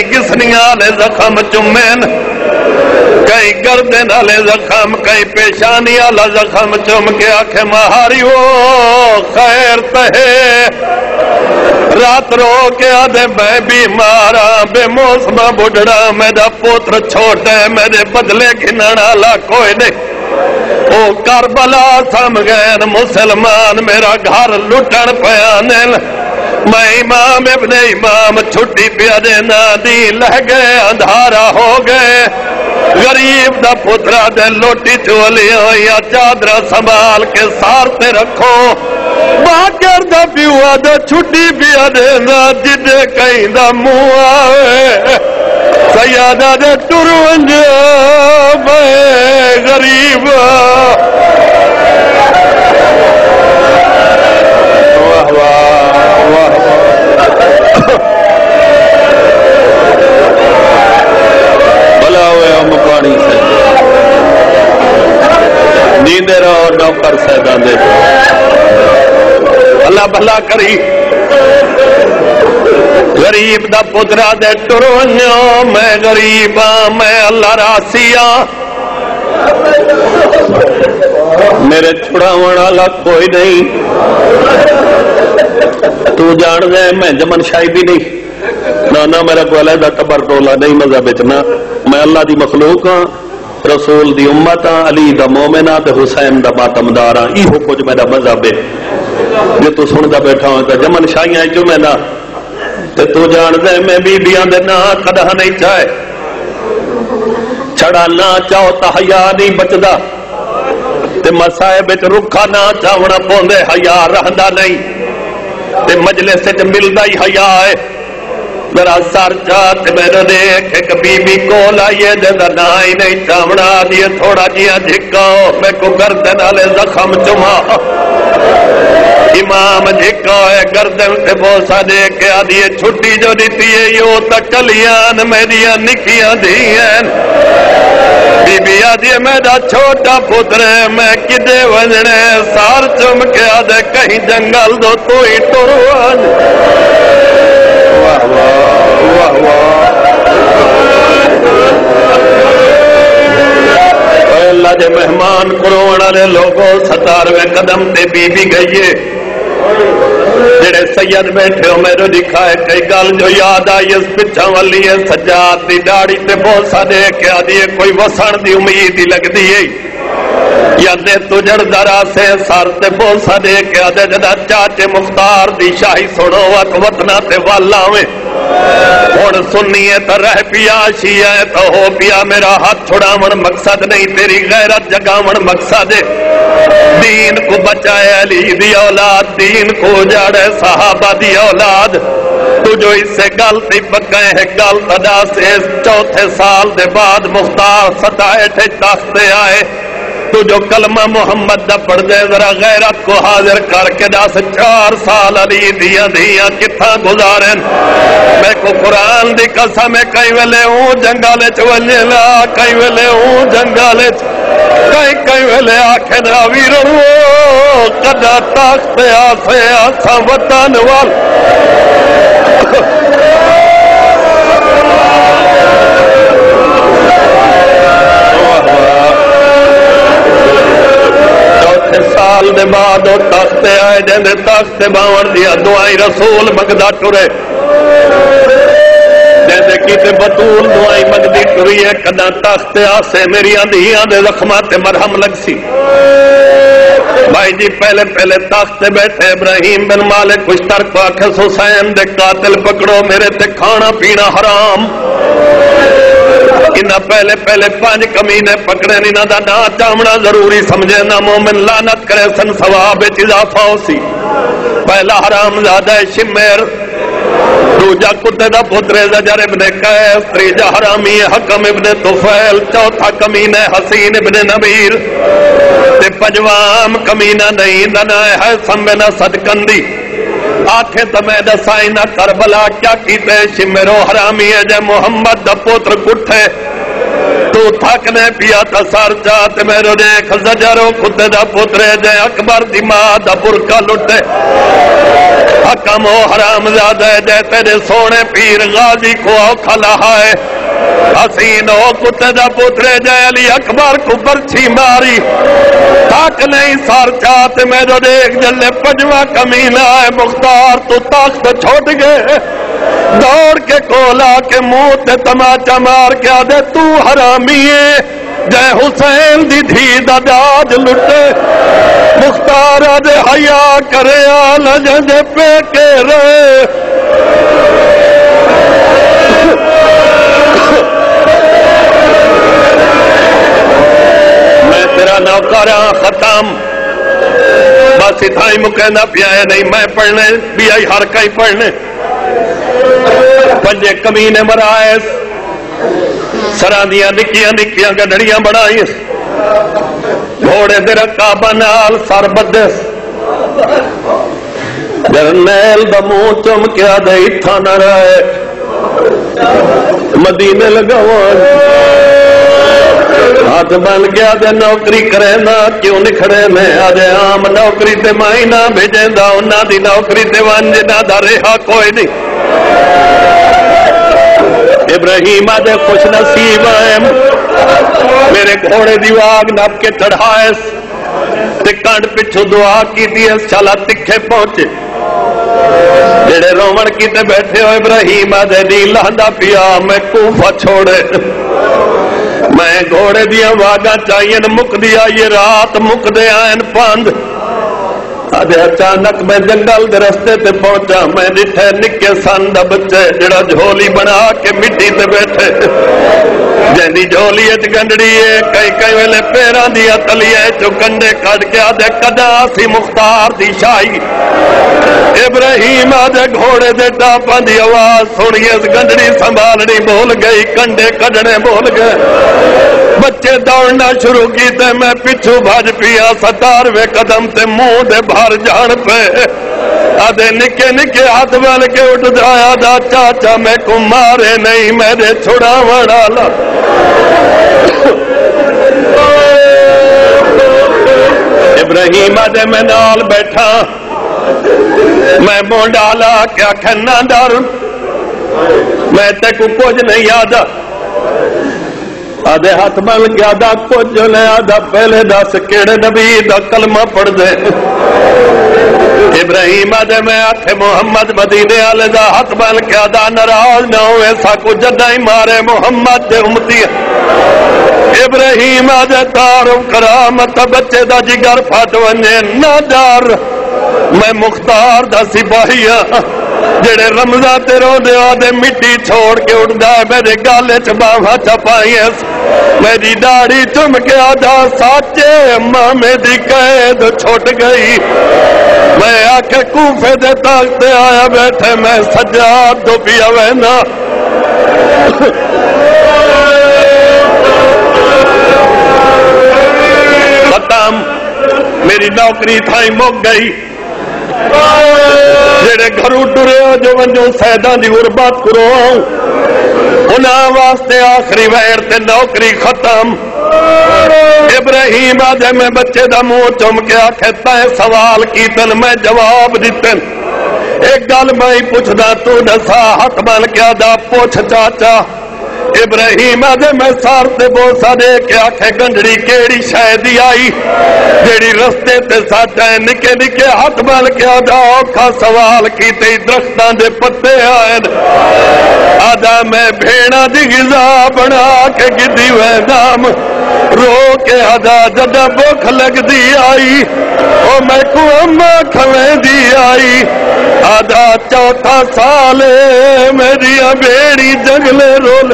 کئی کسنیاں والے زخم چومین، کئی گردے والے زخم، کئی پیشانی والا زخم چوم کے آخ مہاری وہ خیر تہے۔ رات رو کے آدھے میں بیمار ہاں بے موسم بڑھڑا میرا پوتر چھوٹا ہے، میرے بدلے گھننا والا کوئی نہیں۔ او کربلا سم گئے مسلمان، میرا گھر لٹن پیا میں امام ابن امام چھٹی پیا دینا دی لہ گئے، اندھارا ہو گئے۔ غریب دا پترا دے لوٹی چولی یا چادر سنبھال کے سارتے رکھو۔ باکر دا پیوا دا چھٹی پیا دینا جدے کہیں دا منہ آئے سیادہ دے ٹرو انجام غریب۔ نیندے رہو نوکر سیدان دے اللہ بھلا کری غریب دا پترا دے ٹرو میں غریب ہاں میں اللہ راسی ہاں۔ میرے چھڑاون والا کوئی نہیں۔ تو جان دے، میں جمن شاہی بھی نہیں۔ نہ نہ میرا کوئی علیحدہ ٹبر ٹولا نہیں، مذہب نہ۔ میں اللہ دی مخلوق ہاں۔ رسول دی امت علی دا مومن ہاں تے حسین دا ماتمدار ایہو کچھ میرا مذہب ہے۔ جو تو سندا بیٹھا ہوں تے جمن شاہیاں جو میں نہ، تے تو جان دے میں بیبیاں دے نا قدہ نہیں چاہے۔ چھڑا نہ چاہو تا حیا نہیں بچدا۔ تے مسائب وچ رکھا نہ چاونا پوندے حیا رہندا نہیں۔ تے مجلس وچ ملدا ہی حیا ہے۔ میرا سر چاہت میرے دیکھ ایک بی بی کول آئیے دے دا نا ہی نہیں چاونا دیے تھوڑا جیا جھکاؤ میں کو گردن والے زخم چما امام جھکا ہے گردن تے بوسا دے کے آدھی چھٹی جو دیتی ہے یو تکلیاں میریاں نکیاں دھیاں بی بی آدھی میرا چھوٹا پتر ہے میں کدے وجنے سار چم کے آدھے کہیں جنگل دو تو ہی ٹروان واہ واہ اللہ دے مہمان کروڑ والے لوگوں ستارویں قدم تے بی بی گئیے جڑے سید بیٹھے ہو میرے دکھا ہے کئی گل جو یاد آئی، اس پچھا والی ہے، سجاد دی داڑی تے بوسا دے کے آدھی کوئی وسن دی امید ہی لگ ہے۔ یا تجڑ درا سے سر تے بوسا دے کے آدھے جدا چاچے مختار دی شاہی سنو، وقت وطنا تے والا میں ہوں سنیے تو رہ پیا شیا تو ہو پیا، میرا ہاتھ چھڑاون مقصد نہیں، تیری غیرت جگاون مقصد دین کو بچائے علی دی اولاد، دین کو جاڑے صحابہ دی اولاد۔ تو جو اس سے گلتی پکے ہے گل ادا سے، چوتھے سال دے بعد مختار ستائے تھے تختے آئے۔ تو جو کلمہ محمد دا پڑھ دے، ذرا غیرت کو حاضر کر کے دس، چار سال علی دیا دیا کتھا گزارن۔ میں کو قرآن دی قسم ہے، کئی ویلے ہوں جنگالے چولے لا، کئی ویلے ہوں جنگالے کئی کئی ویلے آکھے نا ویرو کدا تخت آسے آسا وطن وال۔ سال دے بعد وہ تختے آئے جن تختے باون دیا دعائی رسول منگدا ٹرے جیسے کیتے بطول دعائی منگدی ٹری ہے کدا تختے آسے میری اندھیاں دے زخمات مرہم لگ سی بھائی جی پہلے پہلے تختے بیٹھے ابراہیم بن مالک کچھ ترک آخس حسین دے قاتل پکڑو میرے تے کھانا پینا حرام انہاں پہلے پہلے پانچ کمینے پکڑے انہاں دا نا چامنا ضروری سمجھے نہ مومن لعنت کرے سن ثواب وچ اضافہ ہو سی پہلا حرام زادہ شمیر دوجا کتے دا پترے زجر ابن قیس تریجا حرامی حکم ابن طفیل چوتھا کمینے حسین ابن نبیر تے پجوام کمینہ نہیں دنا ہے سمبنا صدقندی آکھے تمہیں دسائی نہ کربلا، کیا کیتے؟ شمرو حرامی ہے جے محمد دا پوتر کٹھے تو تھکنے پیا تا سر جات میرے دیکھ، زجرو خود دا پترے جے اکبر دی ماں دا برکا لٹے۔ حکم و حرام زیادہ جے تیرے سونے پیر غازی کو اوکھا لہا ہے۔ حسین ہو کتے دا پترے جے علی اکبر کو برچھی ماری۔ تاک نہیں سار چاہتے میرے دیکھ جلے پجوہ کمینہ ہے، مختار تو تاک تو چھوٹ گئے۔ دوڑ کے کولا کے منہ تے تماچا مار کے آدھے، تو حرامی ہے۔ جے حسین دی دھی دا داج لٹے۔ مختار آدھے حیا کرے، آلہ جے پہ رہے نوکارا ختم۔ بس اتھائی مکہنا پیا ہے، نہیں میں پڑھنے، بھی آئی ہر کئی پڑھنے۔ پنجے کمینے مرائے سراندیاں نکیاں نکیاں گڈڑیاں بڑھائی گھوڑے دے رکابہ نال سر بدس۔ جرنیل دا منہ چمکیا دے اتھا نہ رہے۔ مدینے لگاوان ہاتھ بن گیا دے نوکری کرے نا، کیوں نکھڑے میں آجے عام نوکری تے مائی نہ بھیجیں دا انہاں دی نوکری تے وانج نہ دا رہا کوئی نہیں۔ ابراہیم آجے خوش نصیب آئے میرے گھوڑے دیواگ نب کے چڑھائے۔ تے کنڈ پچھو دعا کی دیئے چلا تکھے پہنچے۔ جڑے رومن کی تے بیٹھے ہو، ابراہیم آجے دی لہندا پیا میں کوفہ چھوڑے۔ میں گھوڑے دیا واگا چاہیے مک دیا یہ رات مک دے آئین پاند آدھے اچانک میں جنگل دے رستے تے پہنچا۔ میں ڈٹھے نکے سن دا بچے جڑا جھولی بنا کے مٹی تے بیٹھے۔ جیندی جھولی اچ گنڈڑی ہے کئی کئی ویلے پیران دیا تلیے چو کنڈے کٹ کے آدھے کدا سی مختار دی شاہی۔ ابراہیم آدھے گھوڑے دے ٹاپاں دی آواز سنی، اس گنڈڑی سنبھالنی بھول گئی کنڈے کڈنے بھول گئے۔ بچے دوڑنا شروع کی تے میں پچھو بھج پیا ستاروے قدم تے منہ دے بھر جان پہ آدھے نکے نکے ہاتھ بل کے اٹھ جایا دا، چاچا میں کو مارے نہیں میرے چھڑا وڑالا ابراہیم آدھے میں نال بیٹھا۔ میں منہ ڈالا کیا کھنا ڈر میں تے کو کچھ نہیں یاد۔ آدھے ہاتھ بن گیا دا کچھ جو آدھا پہلے دس کیڑے نبی دا کلمہ پڑھ دے۔ ابراہیم آدھے میں آکھے محمد مدینے آلے دا ہاتھ بن گیا دا نراز نہ ہو ایسا کو جدائی مارے محمد دے امتی۔ ابراہیم آدھے تارو کرامت بچے دا جگر پھٹ ونجے نہ ڈر۔ میں مختار دا سپاہیاں جڑے رمضا تے رو دے آدھے مٹی چھوڑ کے اٹھ ہے، میرے گالے چ باہاں میری داڑھی چم کے آدھا، ساچے مامے دی قید چھوٹ گئی۔ میں آکے کوفے دے تاکتے آیا بیٹھے، میں سجاد دو پیا وینا۔ میری نوکری تھائی مک گئی۔ جڑے گھروں ٹرے ہو، جو ونجو سیدان دی غربت کرو۔ انہاں واسطے آخری ویر تے نوکری ختم۔ ابراہیم آدھے میں بچے دا منہ چم کے آکھتا ہے سوال کیتن، میں جواب دیتن ایک گل میں ہی پوچھدا، تو دسا ہاتھ بن کے دا پوچھ چاچا۔ ابراہیم آدھے میں سار تے بوسا دے کے آکھے گنڈڑی کیڑی شاید آئی؟ جیڑی رستے تے ساتھ نکے نکے ہاتھ بل کے آدھا اوکھا سوال کی تے درختان دے پتے آئین۔ آدھا میں بھیڑا دی غذا بنا کے گدی وے نام۔ رو کے آدھا جدہ بکھ لگ دی آئی۔ او میں کو اما کھویں دی آئی۔ آدھا چوتھا سال میری بیڑی جنگلے رول۔